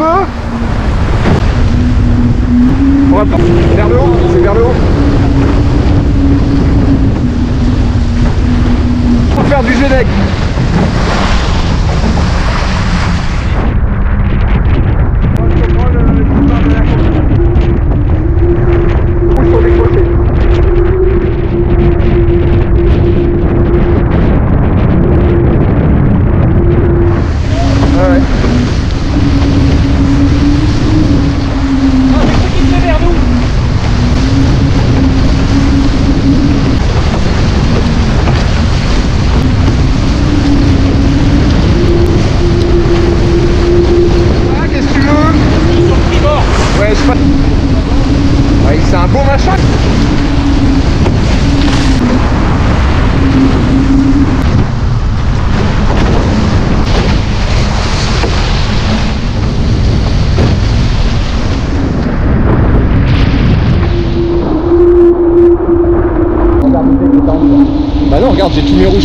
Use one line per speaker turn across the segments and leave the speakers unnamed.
On va. Vers le haut, c'est vers le haut. Faut faire du Zedek. Beau machin. Bah non, regarde, j'ai tout mis rouge.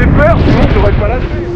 fait peur, sinon je t'aurais pas lâché.